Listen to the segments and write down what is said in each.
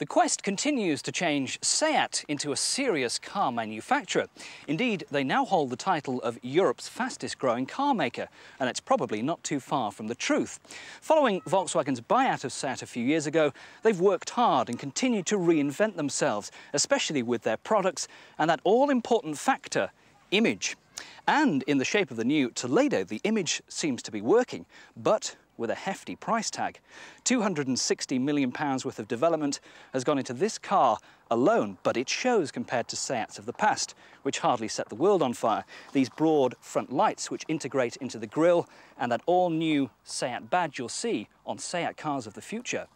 The quest continues to change SEAT into a serious car manufacturer. Indeed, they now hold the title of Europe's fastest growing car maker, and it's probably not too far from the truth. Following Volkswagen's buyout of SEAT a few years ago, they've worked hard and continued to reinvent themselves, especially with their products and that all-important factor, image. And in the shape of the new Toledo, the image seems to be working, but with a hefty price tag. £260 million worth of development has gone into this car alone, but it shows compared to Seats of the past, which hardly set the world on fire. These broad front lights which integrate into the grille and that all-new Seat badge you'll see on Seat cars of the future.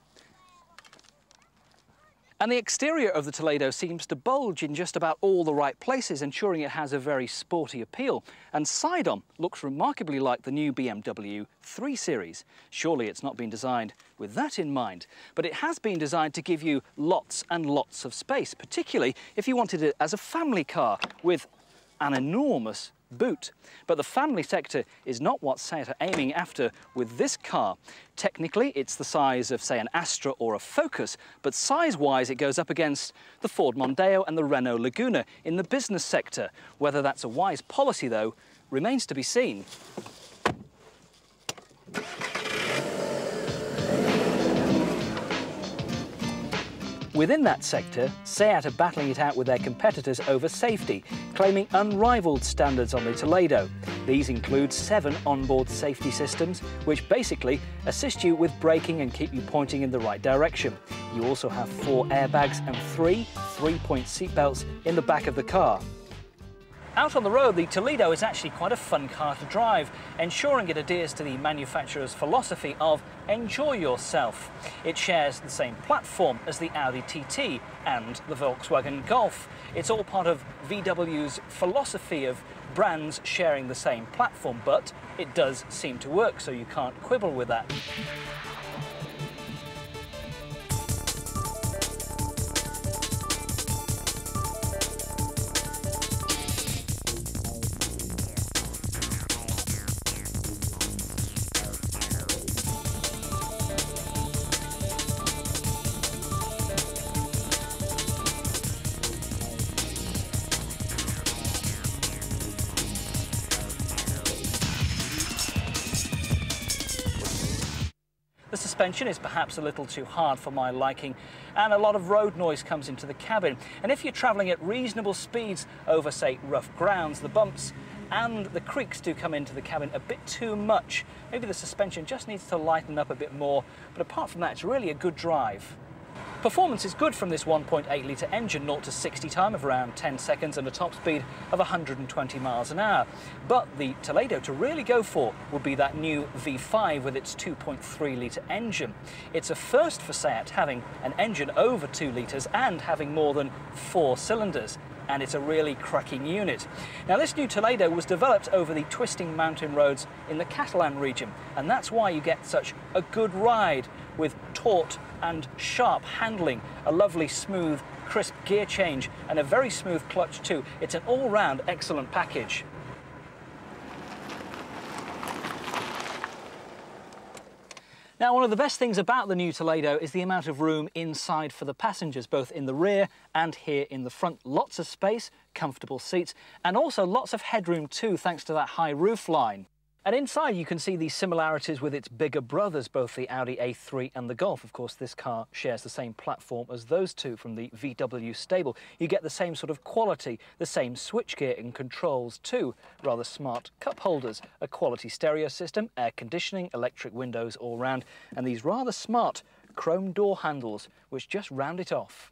And the exterior of the Toledo seems to bulge in just about all the right places, ensuring it has a very sporty appeal. And side-on looks remarkably like the new BMW 3 Series. Surely it's not been designed with that in mind, but it has been designed to give you lots and lots of space, particularly if you wanted it as a family car with an enormous boot. But the family sector is not what Seat are aiming after with this car. Technically, it's the size of, say, an Astra or a Focus, but size-wise it goes up against the Ford Mondeo and the Renault Laguna in the business sector. Whether that's a wise policy, though, remains to be seen. Within that sector, SEAT are battling it out with their competitors over safety, claiming unrivaled standards on the Toledo. These include seven onboard safety systems, which basically assist you with braking and keep you pointing in the right direction. You also have four airbags and three three-point seatbelts in the back of the car. Out on the road, the Toledo is actually quite a fun car to drive, ensuring it adheres to the manufacturer's philosophy of enjoy yourself. It shares the same platform as the Audi TT and the Volkswagen Golf. It's all part of VW's philosophy of brands sharing the same platform, but it does seem to work, so you can't quibble with that. The suspension is perhaps a little too hard for my liking and a lot of road noise comes into the cabin. And if you're travelling at reasonable speeds over, say, rough grounds, the bumps and the creaks do come into the cabin a bit too much. Maybe the suspension just needs to lighten up a bit more, but apart from that, it's really a good drive. Performance is good from this 1.8 litre engine, 0 to 60 time of around 10 seconds and a top speed of 120 miles an hour. But the Toledo to really go for would be that new V5 with its 2.3 litre engine. It's a first for Seat having an engine over 2 litres and having more than four cylinders and it's a really cracking unit. Now this new Toledo was developed over the twisting mountain roads in the Catalan region and that's why you get such a good ride with taut and sharp handling, a lovely smooth crisp gear change and a very smooth clutch too. It's an all-round excellent package. Now, one of the best things about the new Toledo is the amount of room inside for the passengers, both in the rear and here in the front. Lots of space, comfortable seats, and also lots of headroom too, thanks to that high roof line. And inside you can see the similarities with its bigger brothers, both the Audi A3 and the Golf. Of course, this car shares the same platform as those two from the VW stable. You get the same sort of quality, the same switchgear and controls too. Rather smart cup holders, a quality stereo system, air conditioning, electric windows all round, and these rather smart chrome door handles, which just round it off.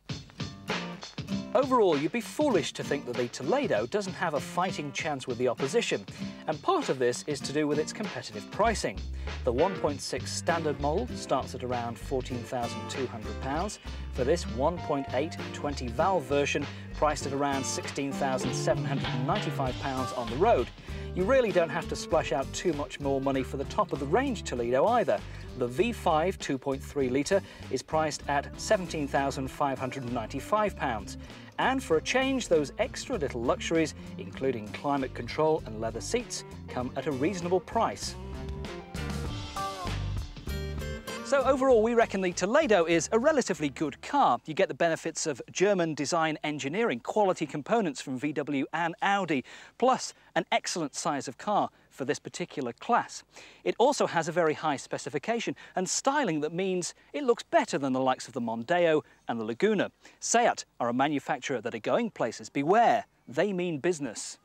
Overall, you'd be foolish to think that the Toledo doesn't have a fighting chance with the opposition, and part of this is to do with its competitive pricing. The 1.6 standard model starts at around £14,200. For this 1.8 20 valve version, priced at around £16,795 on the road. You really don't have to splash out too much more money for the top of the range Toledo either. The V5 2.3 litre is priced at £17,595. And for a change, those extra little luxuries, including climate control and leather seats, come at a reasonable price. So overall, we reckon the Toledo is a relatively good car. You get the benefits of German design engineering, quality components from VW and Audi, plus an excellent size of car for this particular class. It also has a very high specification and styling that means it looks better than the likes of the Mondeo and the Laguna. Seat are a manufacturer that are going places. Beware, they mean business.